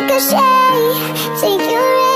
ricochet, take your